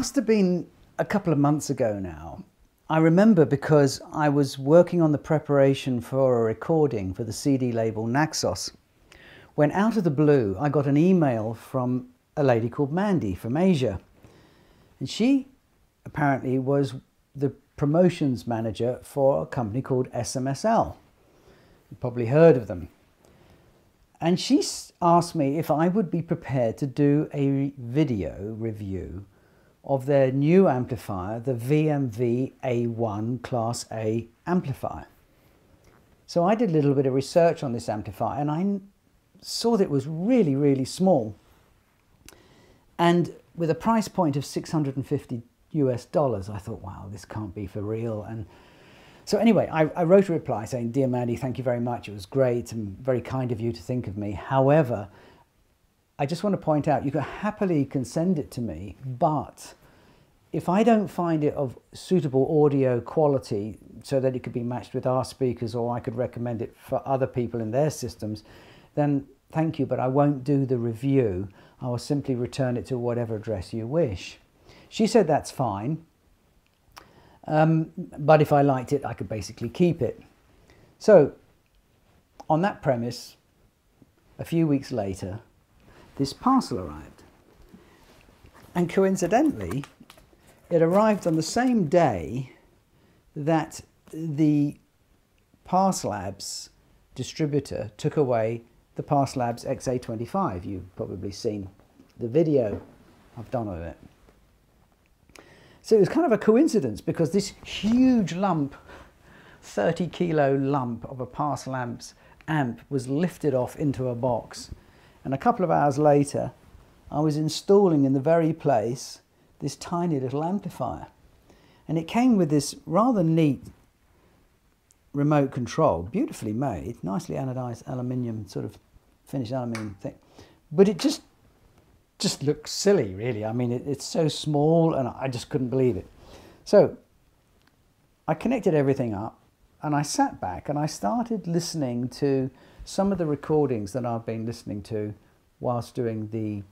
must have been a couple of months ago now. I remember because I was working on the preparation for a recording for the CD label Naxos when out of the blue I got an email from a lady called Mandy from Asia. And she apparently was the promotions manager for a company called SMSL. You've probably heard of them. And she asked me if I would be prepared to do a video review of their new amplifier, the VMV A1 Class A amplifier. So I did a little bit of research on this amplifier and I saw that it was really, really small. And with a price point of 650 US dollars, I thought, wow, this can't be for real. And so anyway, I, I, wrote a reply saying, Dear Mandy, thank you very much. It was great and very kind of you to think of me. However, I just want to point out you can happily can send it to me, but if I don't find it of suitable audio quality so that it could be matched with our speakers or I could recommend it for other people in their systems, then thank you, but I won't do the review. I will simply return it to whatever address you wish. She said that's fine. Um, but if I liked it, I could basically keep it. So, on that premise, a few weeks later, this parcel arrived. And coincidentally, it arrived on the same day that the Pass Parselabs distributor took away the Pass Parselabs XA25. You've probably seen the video I've done of it. So it was kind of a coincidence because this huge lump, 30 kilo lump of a Pass Parselabs amp was lifted off into a box. And a couple of hours later, I was installing in the very place this tiny little amplifier. And it came with this rather neat remote control, beautifully made, nicely anodized aluminium, sort of finished aluminium thing. But it just just looks silly, really. I mean, it, it's so small, and I just couldn't believe it. So I connected everything up, and I sat back and I started listening to some of the recordings that I've been listening to whilst doing the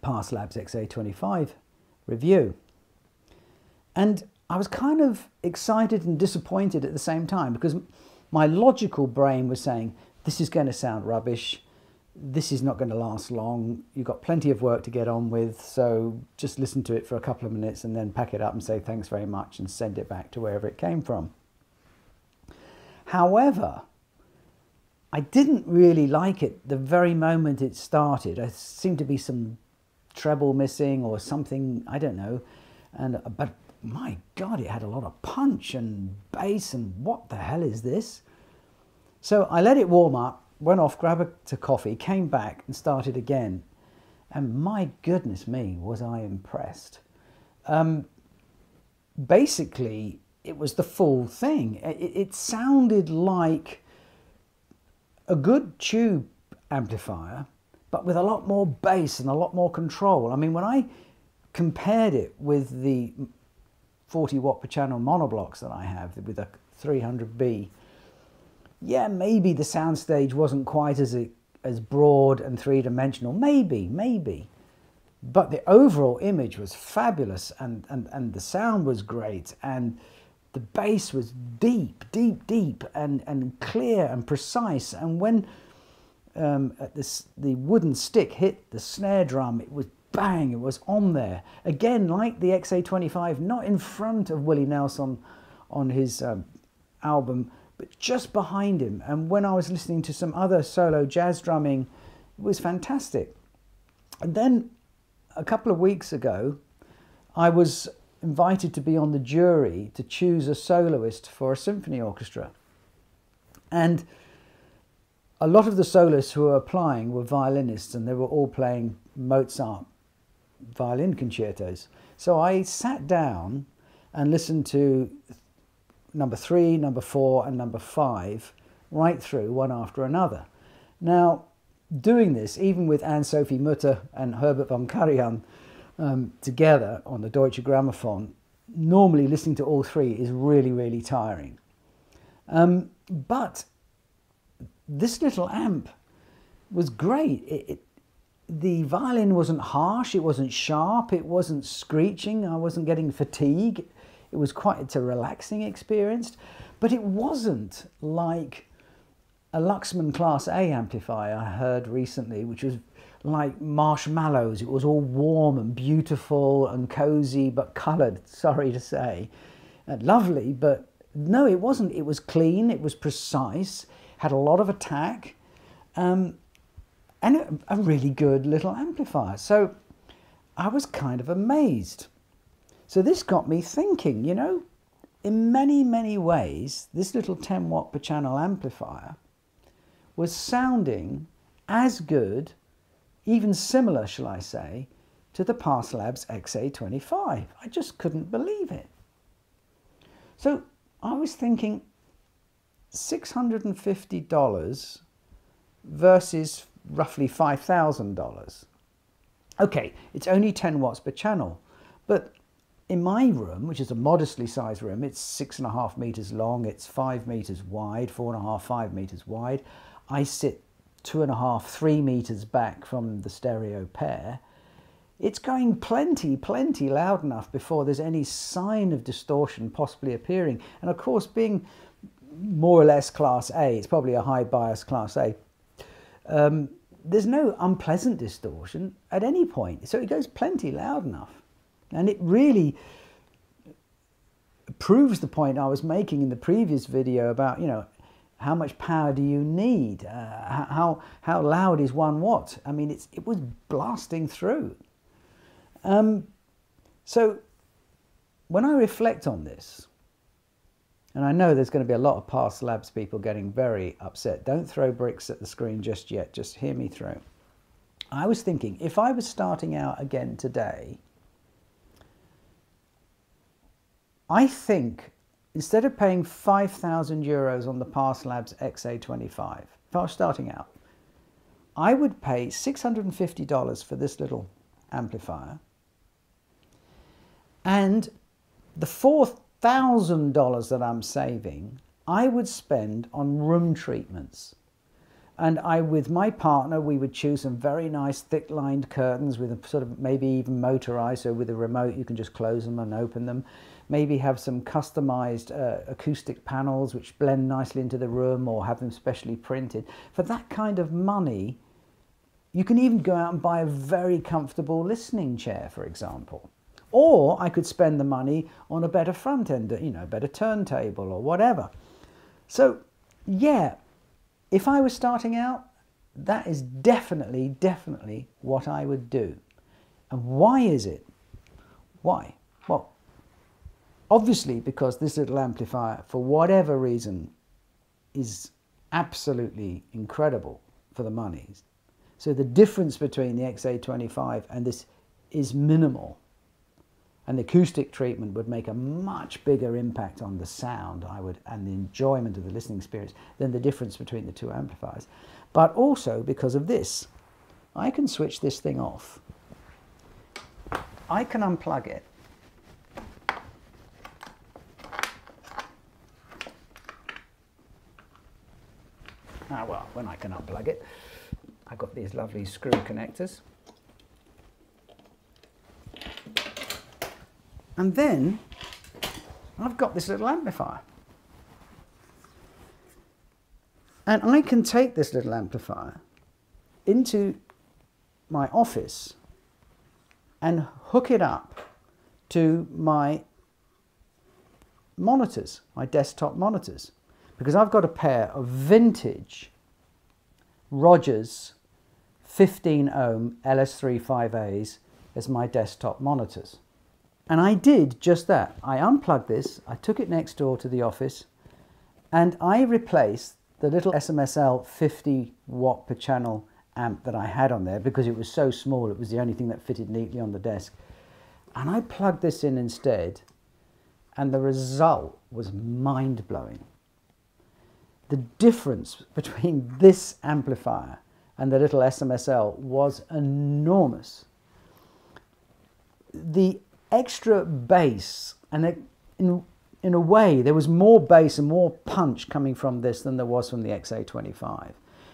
Pass Labs XA25 review. And I was kind of excited and disappointed at the same time because my logical brain was saying, this is going to sound rubbish this is not going to last long. You've got plenty of work to get on with, so just listen to it for a couple of minutes and then pack it up and say thanks very much and send it back to wherever it came from. However, I didn't really like it the very moment it started. There seemed to be some treble missing or something, I don't know. And but my God, it had a lot of punch and bass and what the hell is this? So I let it warm up went off, grabbed a coffee, came back and started again. And my goodness me, was I impressed. Um, basically, it was the full thing. It, it sounded like a good tube amplifier, but with a lot more bass and a lot more control. I mean, when I compared it with the 40 watt per channel monoblocks that I have with a 300B yeah, maybe the soundstage wasn't quite as, as broad and three dimensional. Maybe, maybe. But the overall image was fabulous and, and, and the sound was great and the bass was deep, deep, deep and, and clear and precise. And when um, this, the wooden stick hit the snare drum, it was bang, it was on there. Again, like the XA25, not in front of Willie Nelson on his um, album, but just behind him. And when I was listening to some other solo jazz drumming, it was fantastic. And then a couple of weeks ago, I was invited to be on the jury to choose a soloist for a symphony orchestra. And a lot of the soloists who were applying were violinists and they were all playing Mozart violin concertos. So I sat down and listened to number three, number four, and number five right through one after another. Now, doing this, even with Anne-Sophie Mutter and Herbert von Karajan um, together on the Deutsche Grammophon, normally listening to all three is really, really tiring. Um, but this little amp was great. It, it, the violin wasn't harsh, it wasn't sharp, it wasn't screeching, I wasn't getting fatigue. It was quite it's a relaxing experience, but it wasn't like a Luxman Class A amplifier I heard recently, which was like marshmallows. It was all warm and beautiful and cozy, but coloured, sorry to say. And lovely, but no, it wasn't. It was clean, it was precise, had a lot of attack, um, and a, a really good little amplifier. So I was kind of amazed. So this got me thinking, you know, in many, many ways, this little 10 watt per channel amplifier was sounding as good, even similar, shall I say, to the Pass Labs XA25. I just couldn't believe it. So I was thinking $650 versus roughly $5,000. Okay, it's only 10 watts per channel, but in my room, which is a modestly sized room, it's six and a half meters long, it's five meters wide, four and a half, five meters wide. I sit two and a half, three meters back from the stereo pair. It's going plenty, plenty loud enough before there's any sign of distortion possibly appearing. And of course, being more or less class A, it's probably a high bias class A. Um, there's no unpleasant distortion at any point. So it goes plenty loud enough. And it really proves the point I was making in the previous video about, you know, how much power do you need? Uh, how, how loud is one watt? I mean, it's, it was blasting through. Um, so when I reflect on this, and I know there's going to be a lot of Pass Labs people getting very upset. Don't throw bricks at the screen just yet. Just hear me through. I was thinking, if I was starting out again today, I think instead of paying 5,000 euros on the Pass Labs XA25, if I was starting out, I would pay $650 for this little amplifier. And the $4,000 that I'm saving, I would spend on room treatments. And I, with my partner, we would choose some very nice thick lined curtains with a sort of maybe even motorized, so with a remote you can just close them and open them maybe have some customized uh, acoustic panels which blend nicely into the room or have them specially printed. For that kind of money, you can even go out and buy a very comfortable listening chair, for example. Or I could spend the money on a better front end, you know, a better turntable or whatever. So, yeah, if I was starting out, that is definitely, definitely what I would do. And why is it? Why? Well, Obviously, because this little amplifier, for whatever reason, is absolutely incredible for the monies. So the difference between the XA25 and this is minimal. And the acoustic treatment would make a much bigger impact on the sound, I would, and the enjoyment of the listening experience than the difference between the two amplifiers. But also because of this, I can switch this thing off. I can unplug it Ah, well, when I can unplug it, I've got these lovely screw connectors. And then I've got this little amplifier. And I can take this little amplifier into my office and hook it up to my monitors, my desktop monitors because I've got a pair of vintage Rogers 15 ohm LS3/5As as my desktop monitors. And I did just that. I unplugged this, I took it next door to the office, and I replaced the little SMSL 50 watt per channel amp that I had on there because it was so small, it was the only thing that fitted neatly on the desk. And I plugged this in instead, and the result was mind blowing the difference between this amplifier and the little SMSL was enormous. The extra bass, and in, in a way, there was more bass and more punch coming from this than there was from the XA25.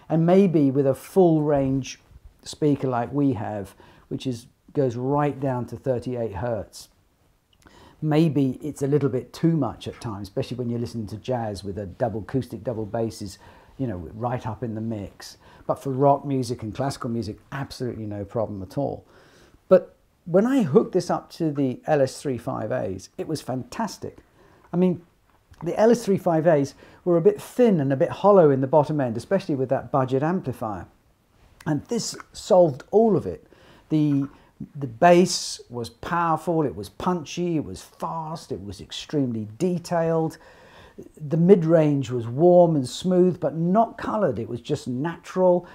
And maybe with a full range speaker like we have, which is goes right down to 38 hertz, maybe it's a little bit too much at times, especially when you're listening to jazz with a double acoustic double basses, you know, right up in the mix. But for rock music and classical music, absolutely no problem at all. When I hooked this up to the LS3/5As, it was fantastic. I mean, the LS3/5As were a bit thin and a bit hollow in the bottom end, especially with that budget amplifier. And this solved all of it. The the bass was powerful, it was punchy, it was fast, it was extremely detailed. The mid range was warm and smooth, but not colored, it was just natural.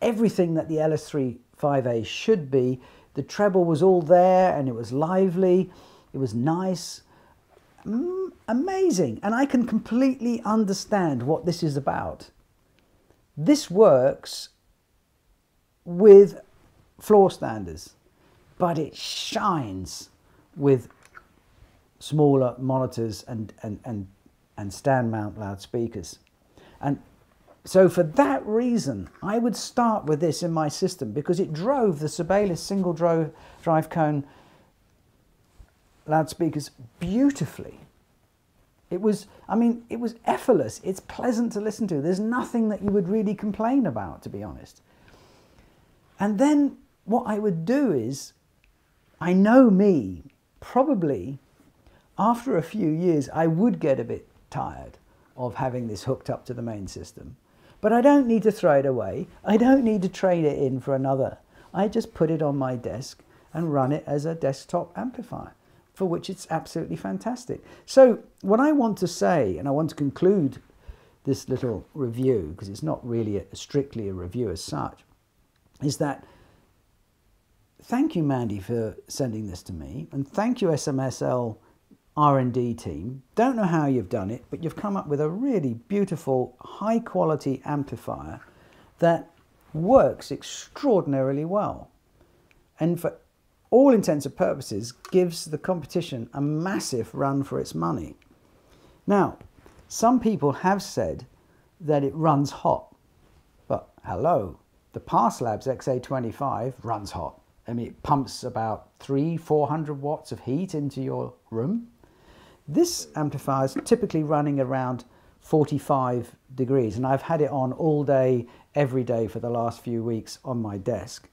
Everything that the LS3 5A should be. The treble was all there and it was lively, it was nice. Mm, amazing. And I can completely understand what this is about. This works with floor standers but it shines with smaller monitors and, and, and, and stand mount loudspeakers. And so for that reason, I would start with this in my system because it drove the Sibelius single drive, drive cone loudspeakers beautifully. It was, I mean, it was effortless. It's pleasant to listen to. There's nothing that you would really complain about, to be honest. And then what I would do is I know me, probably after a few years, I would get a bit tired of having this hooked up to the main system. But I don't need to throw it away. I don't need to trade it in for another. I just put it on my desk and run it as a desktop amplifier, for which it's absolutely fantastic. So, what I want to say, and I want to conclude this little review, because it's not really a, strictly a review as such, is that thank you, Mandy, for sending this to me, and thank you, SMSL R&D team. Don't know how you've done it, but you've come up with a really beautiful, high-quality amplifier that works extraordinarily well, and for all intents and purposes, gives the competition a massive run for its money. Now, some people have said that it runs hot, but hello, the Pass Labs XA25 runs hot. I mean, it pumps about three, 400 watts of heat into your room. This amplifier is typically running around 45 degrees, and I've had it on all day, every day for the last few weeks on my desk.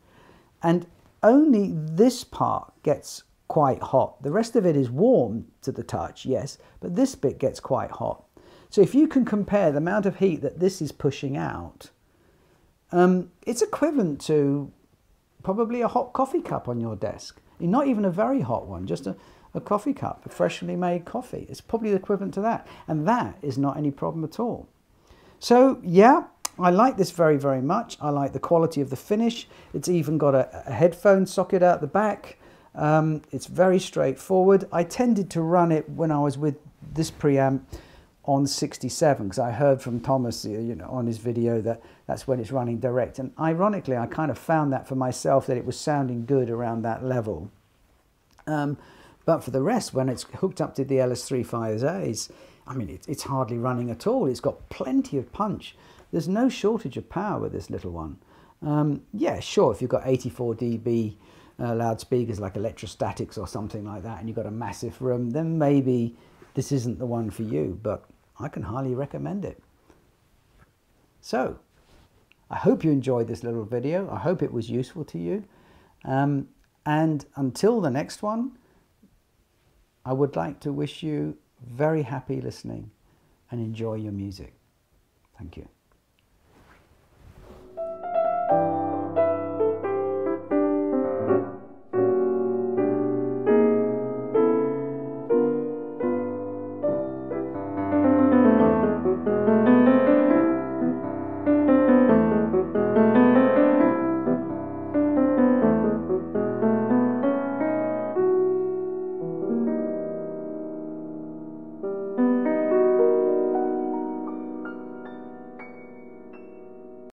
And only this part gets quite hot. The rest of it is warm to the touch, yes, but this bit gets quite hot. So if you can compare the amount of heat that this is pushing out, um, it's equivalent to probably a hot coffee cup on your desk. Not even a very hot one, just a, a coffee cup, a freshly made coffee. It's probably the equivalent to that. And that is not any problem at all. So, yeah, I like this very, very much. I like the quality of the finish. It's even got a, a headphone socket out the back. Um, it's very straightforward. I tended to run it when I was with this preamp on 67 because I heard from Thomas you know, on his video that that's when it's running direct. And ironically, I kind of found that for myself that it was sounding good around that level. Um, but for the rest, when it's hooked up to the LS3/5As, I mean, it, it's hardly running at all. It's got plenty of punch. There's no shortage of power with this little one. Um, yeah, sure, if you've got 84 dB uh, loudspeakers like electrostatics or something like that, and you've got a massive room, then maybe this isn't the one for you. But I can highly recommend it. So, I hope you enjoyed this little video. I hope it was useful to you. Um, and until the next one, I would like to wish you very happy listening and enjoy your music. Thank you.